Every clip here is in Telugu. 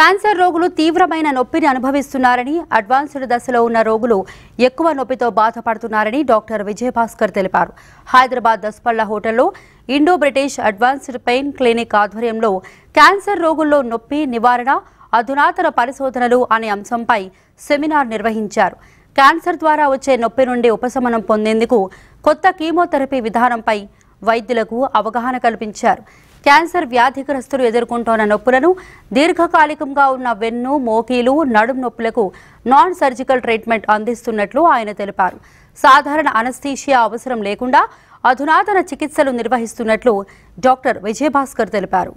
క్యాన్సర్ రోగులు తీవ్రమైన నొప్పిని అనుభవిస్తున్నారని అడ్వాన్స్డ్ దశలో ఉన్న రోగులు ఎక్కువ నొప్పితో బాధపడుతున్నారని డాక్టర్ విజయభాస్కర్ తెలిపారు. హైదరాబాద్ దస్పల్ల హోటల్లో Indo British advanced pain clinic ఆధ్వర్యంలో క్యాన్సర్ రోగుల్లో నొప్పి నివారణ అధునాతన పరిశోధనలు అనే అంశంపై సెమినార్ నిర్వహించారు. క్యాన్సర్ ద్వారా వచ్చే నొప్పి నుండి ఉపశమనం పొందేందుకు కొత్త కీమోథెరపీ విధానంపై వైద్యులకు అవగాహన కల్పించారు. క్యాన్సర్ వ్యాధిగ్రస్తులు ఎదుర్కొంటున్న నొప్పులను దీర్ఘకాలికంగా ఉన్న వెన్ను మోకీలు నడుం నొప్పులకు నాన్ సర్జికల్ ట్రీట్మెంట్ అందిస్తున్నట్లు ఆయన తెలిపారు. సాధారణ అనస్థీషియా అవసరం లేకుండా అధునాతన చికిత్సలు నిర్వహిస్తున్నట్లు డాక్టర్ విజయభాస్కర్ తెలిపారు.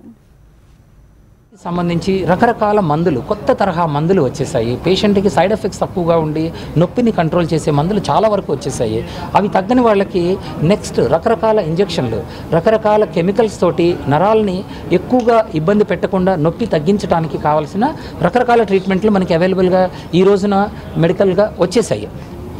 సంబంధించి రకరకాల మందులు కొత్త తరహా మందులు వచ్చేసాయి. పేషెంట్కి సైడ్ ఎఫెక్ట్స్ తక్కువగా ఉండి నొప్పిని కంట్రోల్ చేసే మందులు చాలా వరకు వచ్చేసాయి. అవి తగ్గని వాళ్ళకి నెక్స్ట్ రకరకాల ఇంజెక్షన్లు రకరకాల కెమికల్స్ తోటి నరాలని ఎక్కువగా ఇబ్బంది పెట్టకుండా నొప్పి తగ్గించడానికి కావాల్సిన రకరకాల ట్రీట్మెంట్లు మనకి అవైలబుల్గా ఈ రోజున మెడికల్గా వచ్చేసాయి.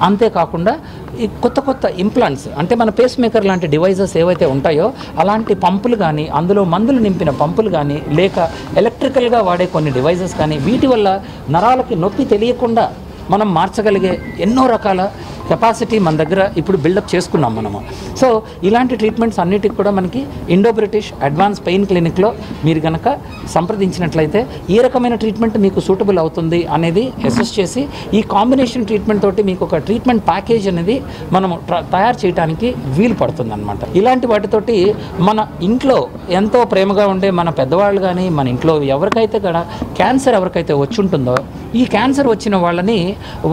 అంతేకాకుండా ఈ కొత్త కొత్త ఇంప్లాంట్స్ అంటే మన పేస్ మేకర్ లాంటి డివైజెస్ ఏవైతే ఉంటాయో అలాంటి పంపులు కానీ అందులో మందులు నింపిన పంపులు కానీ లేక ఎలక్ట్రికల్గా వాడే కొన్ని డివైజెస్ కానీ వీటి వల్ల నరాలకి నొప్పి తెలియకుండా మనం మార్చగలిగే ఎన్నో రకాల కెపాసిటీ మన దగ్గర ఇప్పుడు బిల్డప్ చేసుకున్నాం మనము. సో ఇలాంటి ట్రీట్మెంట్స్ అన్నిటికి కూడా మనకి ఇండో బ్రిటిష్ అడ్వాన్స్ పెయిన్ క్లినిక్లో మీరు కనుక సంప్రదించినట్లయితే ఏ రకమైన ట్రీట్మెంట్ మీకు సూటబుల్ అవుతుంది అనేది అసెస్ చేసి ఈ కాంబినేషన్ ట్రీట్మెంట్ తోటి మీకు ఒక ట్రీట్మెంట్ ప్యాకేజ్ అనేది మనము ట్ర- తయారు చేయడానికి వీలు పడుతుంది అనమాట ఇలాంటి వాటితోటి మన ఇంట్లో ఎంతో ప్రేమగా ఉండే మన పెద్దవాళ్ళు కానీ మన ఇంట్లో ఎవరికైతే కూడా క్యాన్సర్ ఎవరికైతే వచ్చి ఉంటుందో ఈ క్యాన్సర్ వచ్చిన వాళ్ళని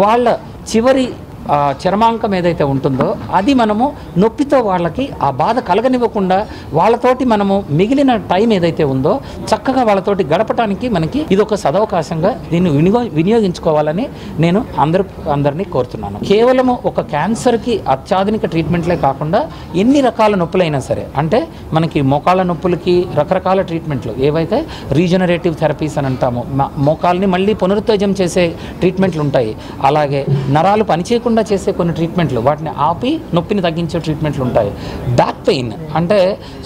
వాళ్ళ చివరి చర్మాంకం ఏదైతే ఉంటుందో అది మనము నొప్పితో వాళ్ళకి ఆ బాధ కలగనివ్వకుండా వాళ్ళతోటి మనము మిగిలిన టైం ఏదైతే ఉందో చక్కగా వాళ్ళతోటి గడపడానికి మనకి ఇది ఒక సదవకాశంగా దీన్ని వినియో వినియోగించుకోవాలని నేను అందరు అందరినీ కోరుతున్నాను. కేవలము ఒక క్యాన్సర్కి అత్యాధునిక ట్రీట్మెంట్లే కాకుండా ఎన్ని రకాల నొప్పులైనా సరే అంటే మనకి మోకాళ్ళ నొప్పులకి రకరకాల ట్రీట్మెంట్లు ఏవైతే రీజనరేటివ్ థెరపీస్ అని అంటాము మ- మోకాల్ని మళ్ళీ పునరుత్తేజం చేసే ట్రీట్మెంట్లు ఉంటాయి అలాగే నరాలు పనిచేయకుండా చేసే కొన్ని ట్రీట్మెంట్లు వాటిని ఆపి నొప్పిని తగ్గించే ట్రీట్మెంట్లు ఉంటాయి. బ్యాక్ పెయిన్ అంటే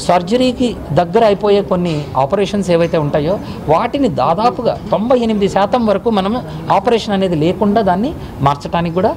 సర్జరీకి దగ్గర అయిపోయే కొన్ని ఆపరేషన్స్ ఏవైతే ఉంటాయో వాటిని దాదాపుగా తొంభై ఎనిమిది శాతం వరకు మనం ఆపరేషన్ అనేది లేకుండా దాన్ని మార్చడానికి కూడా